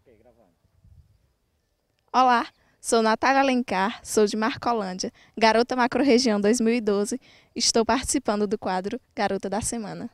Ok, gravando. Olá, sou Natália Alencar, sou de Marcolândia, garota macro-região 2012. Estou participando do quadro Garota da Semana.